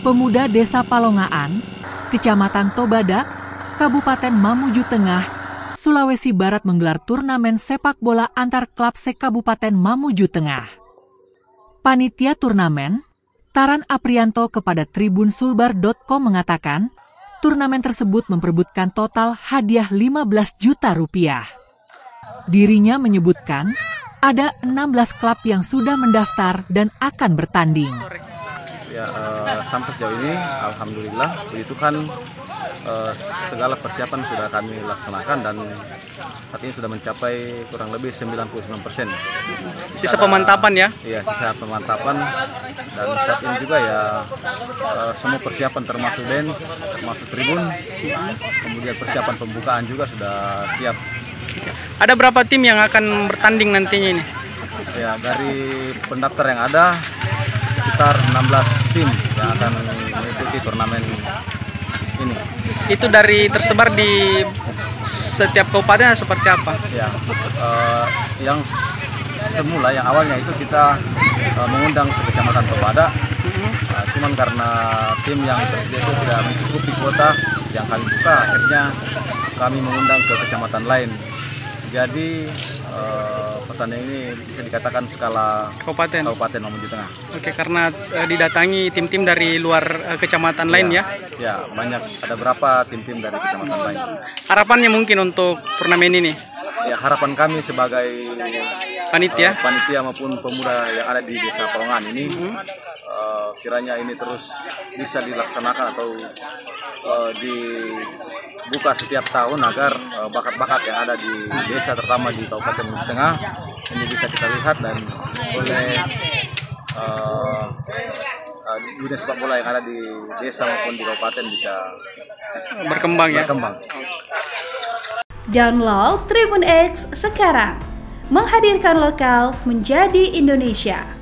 pemuda Desa Palongaan, Kecamatan Tobada, Kabupaten Mamuju Tengah, Sulawesi Barat menggelar turnamen sepak bola antar klub se-Kabupaten Mamuju Tengah. Panitia turnamen, Taran Aprianto kepada tribunsulbar.com mengatakan, turnamen tersebut memperebutkan total hadiah 15 juta rupiah. Dirinya menyebutkan, ada 16 klub yang sudah mendaftar dan akan bertanding. Ya, uh, sampai sejauh ini, alhamdulillah, puji Tuhan, uh, segala persiapan sudah kami laksanakan dan saat ini sudah mencapai kurang lebih 99 persen. Sisa pemantapan ya? Iya, sisa pemantapan dan saat ini juga ya uh, semua persiapan termasuk dance, termasuk tribun, kemudian persiapan pembukaan juga sudah siap. Ada berapa tim yang akan bertanding nantinya ini? Ya, dari pendaftar yang ada sekitar 16 tim yang akan mengikuti turnamen ini. Itu dari tersebar di setiap kabupaten seperti apa? Ya, uh, yang semula yang awalnya itu kita uh, mengundang sekecamatan Tobada, uh, cuman karena tim yang tersedia itu tidak mencukupi kuota yang kami buka, akhirnya kami mengundang ke kecamatan lain. Jadi uh, pertandingan ini bisa dikatakan skala kabupaten Kabupaten Mamuju Tengah. Oke, karena uh, didatangi tim-tim dari luar uh, kecamatan ya, lain ya? Ya, banyak ada berapa tim-tim dari kecamatan lain. Harapannya mungkin untuk turnamen ini? Ya, harapan kami sebagai panitia, uh, panitia maupun pemuda yang ada di Desa Polongan ini mm -hmm. uh, kiranya ini terus bisa dilaksanakan atau uh, dibuka setiap tahun agar bakat-bakat uh, yang ada di desa terutama di Kabupaten Mamuju Tengah ini bisa kita lihat dan oleh uh, uh, dunia sepak bola yang ada di desa maupun di kabupaten bisa berkembang ya. Berkembang. Download Tribun X sekarang. Menghadirkan lokal menjadi Indonesia.